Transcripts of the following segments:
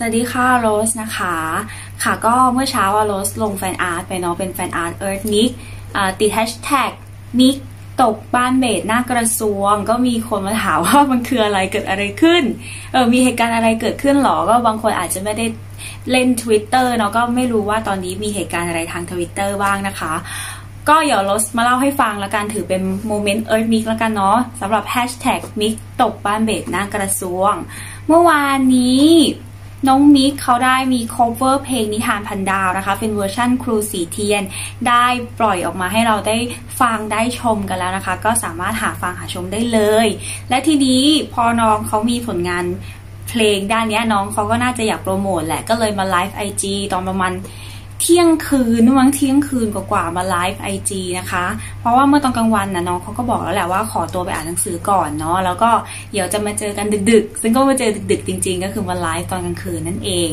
สวัสดีค่ะโรสนะคะ ค่ะก็เมื่อเช้าโรสลง fan art ไปเนาะเป็น fan art เอิร์ธมิกซ์ติดแฮชแท็กนิกซ์ตบบ้านเบสหน้ากระทรวง ก็มีคนมาถามว่ามันคืออะไรเกิดอะไรขึ้นเออมีเหตุการณ์อะไรเกิดขึ้นหรอ ก็บางคนอาจจะไม่ได้เล่น Twitter เนาะก็ไม่รู้ว่าตอนนี้มีเหตุการณ์อะไรทาง Twitter บ้างนะคะ ก็เดี๋ยวโรสมาเล่าให้ฟังแล้วกันถือเป็น moment เอิร์ธมิกซ์แล้วกันเนาะสำหรับแฮชแท็กมิกซ์ตบบ้านเบสหน้ากระทรวง เมื่อวานนี้ น้องมิกซ์เขาได้มี cover เพลงนิทานพันดาวนะคะ เป็นเวอร์ชั่นครูสีเทียน ได้ปล่อยออกมาให้เราได้ฟังได้ชมกันแล้วนะคะ ก็สามารถหาฟังหาชมได้เลย และทีนี้พอน้องเขามีผลงานเพลงด้านนี้น้องเขาก็น่าจะอยากโปรโมทแหละก็เลยมา live IG ตอนประมาณ เที่ยงคืนมั้งเที่ยงคืนกว่าๆมา live IG นะคะ เพราะว่าเมื่อตอนกลางวันนะน้องเขาก็บอกแล้วแหละว่าขอตัวไปอ่านหนังสือก่อนเนาะแล้วก็เดี๋ยวจะมาเจอกันดึก ๆ ซึ่งก็มาเจอดึก ๆ จริง ๆ ก็คือมาไลฟ์ตอนกลางคืนนั่นเอง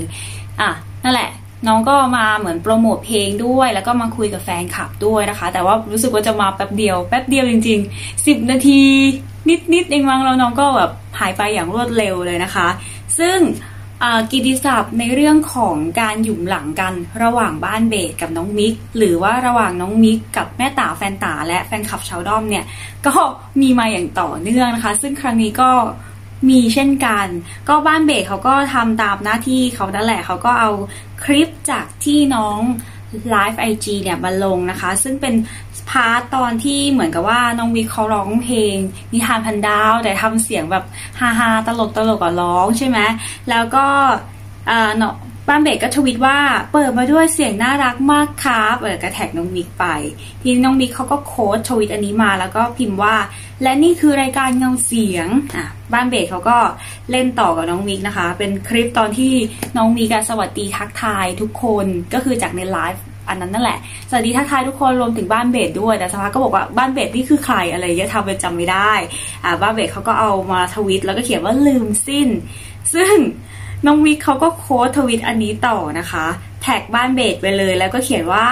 อะนั่นแหละน้องก็มาเหมือนโปรโมทเพลงด้วย แล้วก็มาคุยกับแฟนคลับด้วยนะคะ แต่ว่ารู้สึกว่าจะมาแป๊บเดียวแป๊บเดียวจริง ๆ 10 นาที นิดๆเองมั้งแล้วน้องก็แบบหายไปอย่างรวดเร็วเลยนะคะ ซึ่ง กิติศัพท์ในเรื่องของการหยุมหลังกันระหว่างบ้านเบสกับน้องมิกซ์ หรือว่าระหว่างน้องมิกซ์กับแม่ตาแฟนตาและแฟนคลับชาวด้อมเนี่ยก็มีมาอย่างต่อเนื่องนะคะ ซึ่งครั้งนี้ก็มีเช่นกัน ก็บ้านเบสเขาก็ทำตามหน้าที่เขานั่นแหละเขาก็เอาคลิปจากที่น้อง live IG เนี่ยมาลงนะคะ ซึ่งเป็น part ตอนที่เหมือนกับว่าน้องมิกซ์เขาร้องเพลง นิทานพันดาว แต่ทำเสียงแบบฮาฮาตลกตลกอะร้องใช่ไหมแล้วก็เนาะ บ้านเบกก็ทวิตว่าเปิดมาด้วยเสียงน่ารักมากครับเออกระแท็กน้องมิกไป ทีนี้น้องมิกเขาก็โค้ดทวิตอันนี้มาแล้วก็พิมพ์ว่า และนี่คือรายการเงาเสียงอะบ้านเบกเขาก็เล่นต่อกับน้องมิกนะคะ เป็นคลิปตอนที่น้องมิกสวัสดีทักทายทุกคนก็คือจากในไลฟ์อันนั้นนั่นแหละ สวัสดีทักทายทุกคนรวมถึงบ้านเบสด้วย แต่สภาก็บอกว่าบ้านเบสนี่คือใครอะไรเงี้ยทำเป็นจำไม่ได้ อ่าบ้านเบสเขาก็เอามาทวิตแล้วก็เขียนว่าลืมสิ้น ซึ่ง น้องมิกซ์เขาก็ quote tweet อันนี้ต่อนะคะ tag บ้านเบสไปเลยแล้วก็เขียนว่า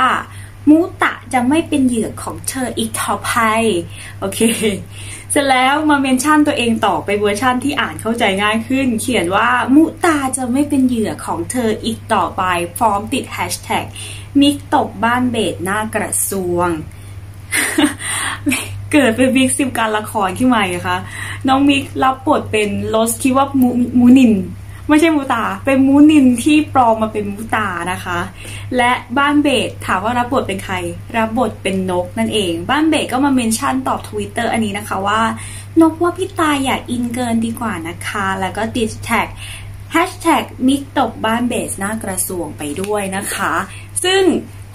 มุตาจะไม่เป็นเหยื่อของเธออีกต่อไปโอเคเสร็จแล้วมา mention ตัวเองต่อไปเวอร์ชั่นที่อ่านเข้าใจง่ายขึ้น เขียนว่ามุตาจะไม่เป็นเหยื่อของเธออีกต่อไปพร้อมติดแฮชแท็กมิกซ์ตบบ้านเบสหน้ากระทรวง เกิดเป็นมิกซิวการละครขึ้นมาอะคะน้องมิกซ์รับบทเป็นโรสคิดว่ามุมุนิน ไม่ใช่มุตา เป็นมุนินที่ปลอมมาเป็นมุตานะคะ และบ้านเบสถามว่ารับบทเป็นใคร รับบทเป็นนกนั่นเอง บ้านเบสก็มา mention ตอบทวิตเตอร์อันนี้นะคะว่า นกว่าพี่ตาอย่า in เกินดีกว่านะคะ แล้วก็ติด tag hashtag มิกซ์ตบบ้านเบสหน้ากระทรวงไปด้วยนะคะ ซึ่ง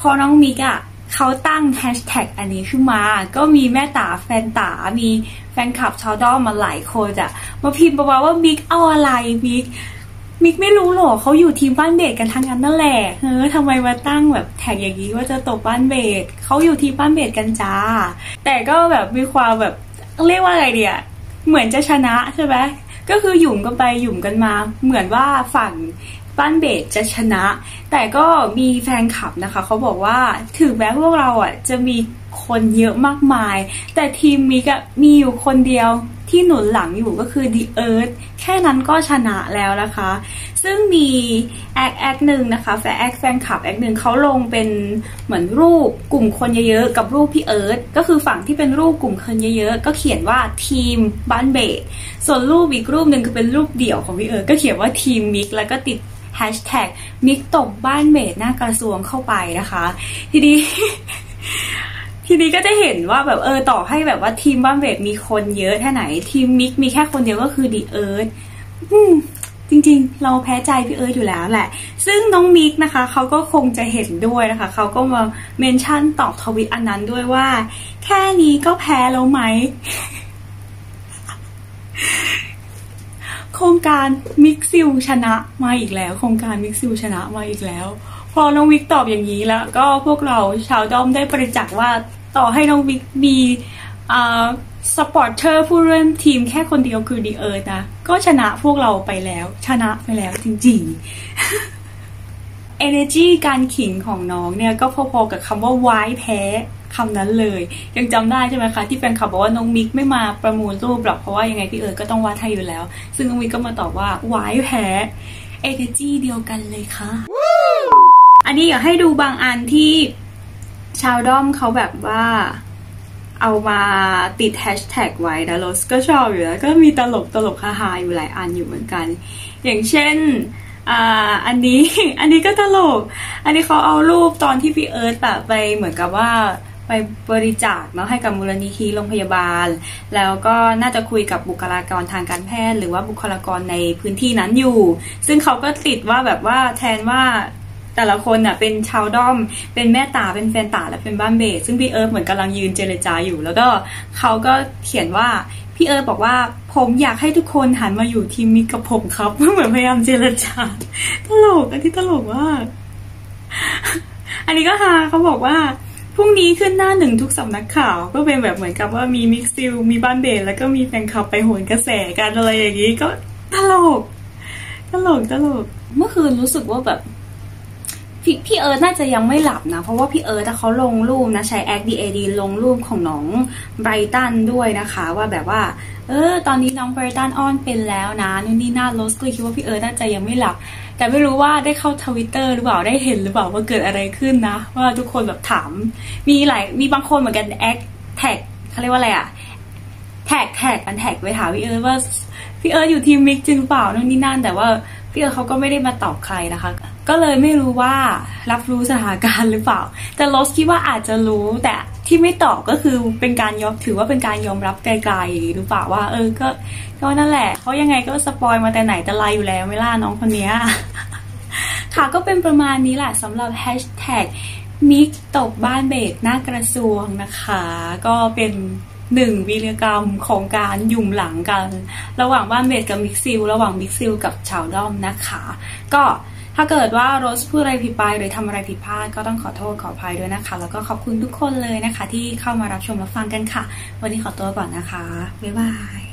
พอน้องมิกซ์อะเขาตั้งแฮชแท็กอันนี้ขึ้นมา ก็มีแม่ตาแฟนตา มีแฟนคลับชาวด้อมมาหลายคนอะมาพิมพ์บอกว่ามิกซ์เอาอะไรมิกซ์ มิกซ์ไม่รู้หรอกเขาอยู่ทีมบ้านเบสกันทั้งนั้นนั่นแหละเออทำไมมาตั้งแบบ tag อย่างนี้ว่าจะตบบ้านเบสเขาอยู่ทีมบ้านเบสกันจ้า แต่ก็แบบมีความแบบเรียกว่าอะไรดีอะเหมือนจะชนะใช่ไหมก็คือหยุ่มกันไปหยุ่มกันมา เหมือนว่าฝั่งบ้านเบสจะชนะ แต่ก็มีแฟนคลับนะคะเขาบอกว่าถึงแม้พวกเราอะจะมี คนเยอะมากมาย แต่ทีมมิกซ์มีอยู่คนเดียวที่หนุนหลังอยู่ก็คือ The Earth แค่นั้นก็ชนะแล้วนะคะ ซึ่งมี acc acc หนึ่งนะคะแฟน acc แฟนคลับ acc หนึ่งเขาลงเป็นเหมือนรูปกลุ่มคนเยอะๆ กับรูปพี่เอิร์ธก็คือฝั่งที่เป็นรูปกลุ่มคนเยอะๆ ก็เขียนว่าทีมบ้านเบสส่วนรูปอีกรูปหนึ่งคือเป็นรูปเดี่ยวของพี่เอิร์ธก็เขียนว่าทีมมิกซ์แล้วก็ติดแฮชแท็กมิกซ์ตบบ้านเบสหน้ากระทรวงเข้าไปนะคะ ทีนี้ ทีนี้ก็จะเห็นว่าแบบเออต่อให้แบบว่าทีมบ้านเบสมีคนเยอะแค่ไหน ทีมมิกซ์มีแค่คนเดียวก็คือพี่เอิร์ธจริงๆ เราแพ้ใจพี่เอิร์ธอยู่แล้วแหละ ซึ่งน้องมิกซ์นะคะเขาก็คงจะเห็นด้วยนะคะเขาก็มา mention ตอบทวิตอันนั้นด้วยว่า แค่นี้ก็แพ้แล้วไหมโครงการมิกซิวชนะมาอีกแล้ว โครงการมิกซิวชนะมาอีกแล้ว พอน้องมิกซ์ตอบอย่างนี้แล้ว ก็พวกเราชาวด้อมได้ประจักษ์ว่า ต่อให้น้องมิกซ์มีอ่า supporter ผู้เล่นทีมแค่คนเดียวคือพี่เอิร์ธนะ ก็ชนะพวกเราไปแล้ว ชนะไปแล้วจริงๆ energy การขิงของน้องเนี่ย ก็พอๆกับคำว่าไว้แพ้คำนั้นเลย ยังจำได้ใช่ไหมคะ ที่แฟนคลับบอกว่าน้องมิกซ์ไม่มาประมูลรูปหรอกเพราะว่ายังไงพี่เอิร์ธก็ต้องวาดให้อยู่แล้ว ซึ่งน้องมิกซ์ก็มาตอบว่าไว้แพ้เอเนจีเดียวกันเลยค่ะอันนี้อยากให้ดูบางอันที่ ชาวด้อมเขาแบบว่าเอามาติดแฮชแท็กไว้นะโรสก็ชอบอยู่แล้ว ก็มีตลกตลกฮาๆอยู่หลายอันอยู่เหมือนกัน อย่างเช่นอันนี้อันนี้ก็ตลก อันนี้เขาเอารูปตอนที่พี่เอิร์ธแบบไปเหมือนกับว่าไปบริจาคเนาให้กับมูลนิธิโรงพยาบาล แล้วก็น่าจะคุยกับบุคลากรทางการแพทย์ หรือว่าบุคลากรในพื้นที่นั้นอยู่ ซึ่งเขาก็ติดว่าแบบว่าแทนว่า แต่ละคนอะเป็นชาวด้อม เป็นแม่ตาเป็นแฟนตาและเป็นบ้านเบสซึ่งพี่เอิร์ธเหมือนกำลังยืนเจรจาอยู่ แล้วก็เขาก็เขียนว่าพี่เอิร์ธบอกว่าผมอยากให้ทุกคนหันมาอยู่ทีมมิกซ์กับผมครับเหมือนพยายามเจรจาตลกอันที่ตลกมากอันนี้ก็ฮาเขาบอกว่าพรุ่งนี้ขึ้นหน้าหนึ่งทุกสำนักข่าว ก็เป็นแบบเหมือนกับว่ามีมิกซิวมีบ้านเบสแล้วก็มีแฟนคลับไปโหนกระแสกันอะไรอย่างนี้ก็ตลก ตลกตลก เมื่อคืนรู้สึกว่าแบบ พี่พี่เอิร์ธน่าจะยังไม่หลับนะ เพราะว่าพี่เอิร์ธเขาลงรูปนะ ใช้ a c d a d ลงรูปของน้องไบรตันด้วยนะคะ ว่าแบบว่า เออ ตอนนี้น้องไบรตันอ้อนเป็นแล้วนะนู่นนี่นั่นโรสก็เลยคิดว่าพี่เอิร์ธน่าจะยังไม่หลับ แต่ไม่รู้ว่าได้เข้าทวิตเตอร์หรือเปล่าได้เห็นหรือเปล่าว่าเกิดอะไรขึ้นนะ ว่าทุกคนแบบถาม มีหลายมีบางคนเหมือนกัน acc tag เขาเรียกว่าอะไรอะ tag tag อัน tag ไปถามพี่เอิร์ธว่าพี่เอิร์ธอยู่ทีมมิกซ์จริงเปล่านู่นนี่นั่น แต่ว่าพี่เอิร์ธเขาก็ไม่ได้มาตอบใครนะคะ ก็เลยไม่รู้ว่ารับรู้สถานการณ์หรือเปล่า แต่โรสคิดว่าอาจจะรู้แต่ที่ไม่ตอบก็คือเป็นการยอมถือว่าเป็นการยอมรับไกลๆหรือเปล่าว่า เออก็ก็นั่นแหละเพราะยังไงก็ spoil มาแต่ไหนแต่ไรอยู่แล้วไม่ล่าน้องคนนี้ค่ะก็เป็นประมาณนี้แหละสำหรับแฮชแท็กมิกตบบ้านเบสหน้ากระทรวงนะคะ ก็เป็นหนึ่งวีรกรรมของการยุ่มหลังกัน ระหว่างบ้านเบสกับมิกซิล ระหว่างมิกซิลกับชาวด้อมนะคะ ก็ ถ้าเกิดว่าโรสพูดอะไรผิดไปหรือทำอะไรผิดพลาดก็ต้องขอโทษขออภัยด้วยนะคะ แล้วก็ขอบคุณทุกคนเลยนะคะ ที่เข้ามารับชมรับฟังกันค่ะ วันนี้ขอตัวก่อนนะคะบ๊ายบาย